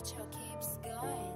torture keeps going.